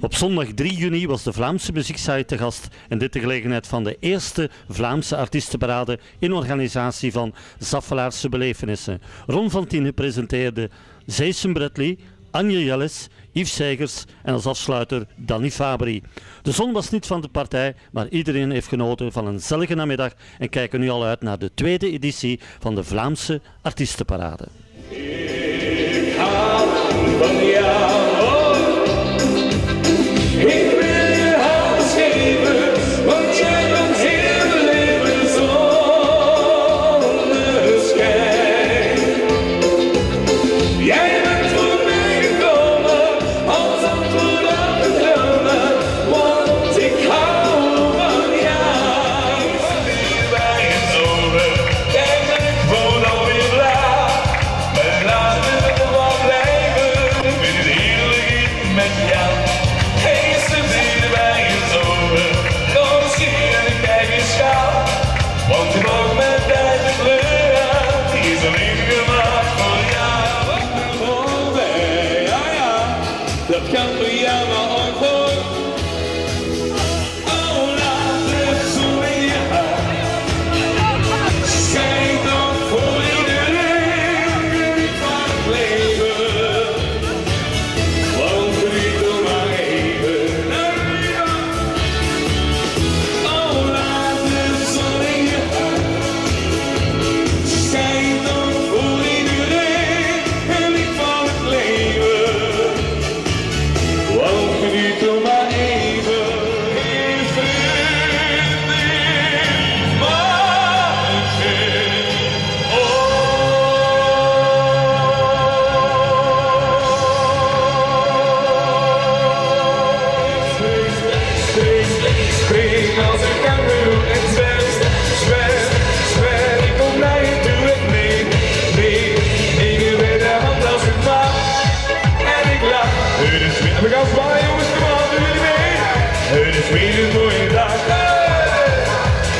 Op zondag 3 juni was de Vlaamse muzieksite te gast en dit de gelegenheid van de eerste Vlaamse artiestenparade in organisatie van Zaffelaarse Belevenissen. Ron van Tienen presenteerde Jason Bradley, Anje Jelles, Yves Segers en als afsluiter Danny Fabri. De zon was niet van de partij, maar iedereen heeft genoten van een gezellige namiddag en kijken nu al uit naar de tweede editie van de Vlaamse Artiestenparade.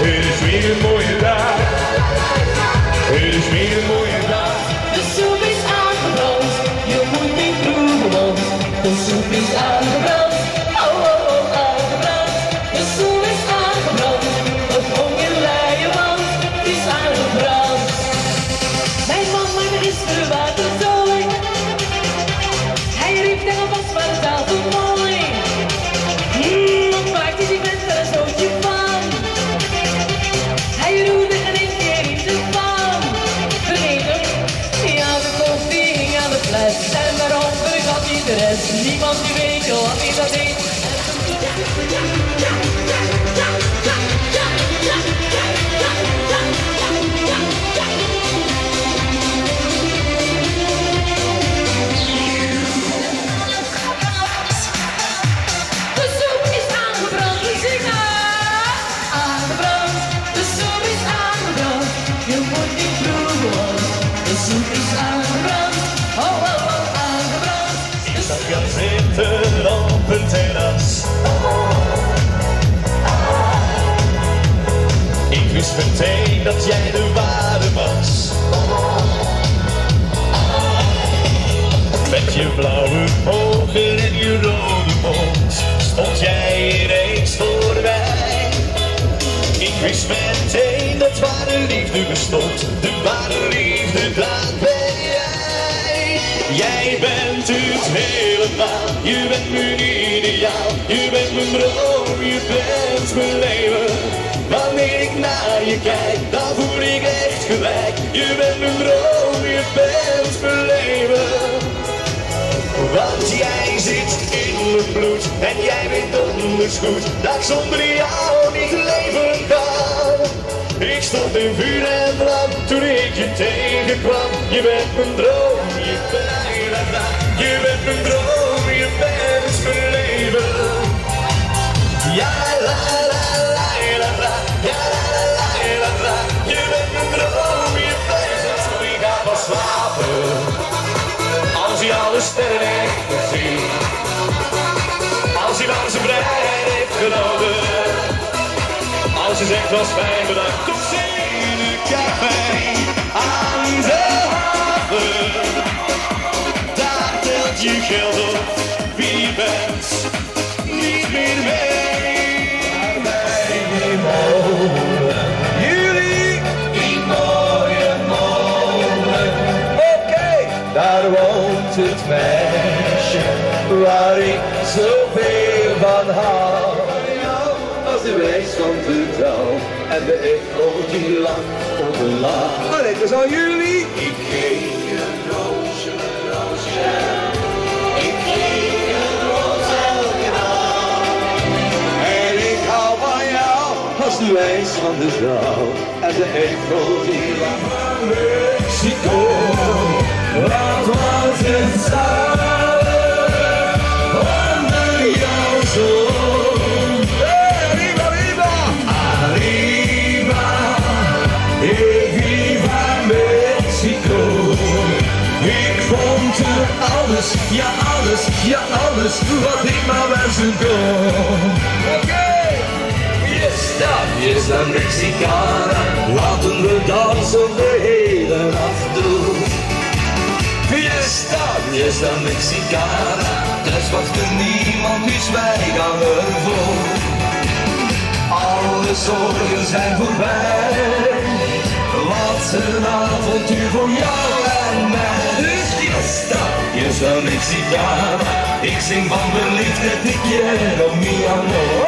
Het is weer een mooie hing aan de fles. En daarom vergat hij de rest. Niemand die weet wat hij dat deed. Dat ben jij. Jij bent het helemaal, je bent mijn ideaal, je bent mijn droom, je bent mijn leven. Wanneer ik naar je kijk, dan voel ik echt gelijk. Je bent mijn droom, je bent mijn leven. Want jij zit in mijn bloed en jij weet donders goed dat ik zonder jou niet leven kan. Ik stond in vuur en vlam toen ik je tegenkwam. Je bent mijn droom, je bent. Je bent mijn droom, je bent mijn leven. Ja la la la la la, ja la la la la. Je bent mijn droom, je bent zo ik ga pas slapen. Als hij alle sterren echt ziet. Als hij van zijn vrijheid heeft genoten. Als hij zegt was fijn bedankt. Tot aan de daar telt je geld op. Wie bent niet meer mee? Bij die mannen, jullie mooie mannen. Oké, daar woont het meisje waar ik zo ver van ha. De wijs van de touw en de echo die lang op de laag. Oh, dit is aan jullie. Ik geef je een roosje, een roosje. Ik geef je een roos elke dag. En ik hou van jou als de wijs van de vrouw. En de echo die e viva Mexico. Ik vond er alles, ja alles, ja alles, wat ik maar wensen kon. Oké. Fiesta, fiesta Mexicana, laten we dansen de hele nacht door. Fiesta, fiesta Mexicana, thuis wacht er niemand, dus wij gaan ervoor. Alle zorgen zijn voorbij. Wat een avontuur voor jou en mij. Dus fiesta, fiesta Mexicana. Ik zing van verliefdheid, ik quiero mi amor.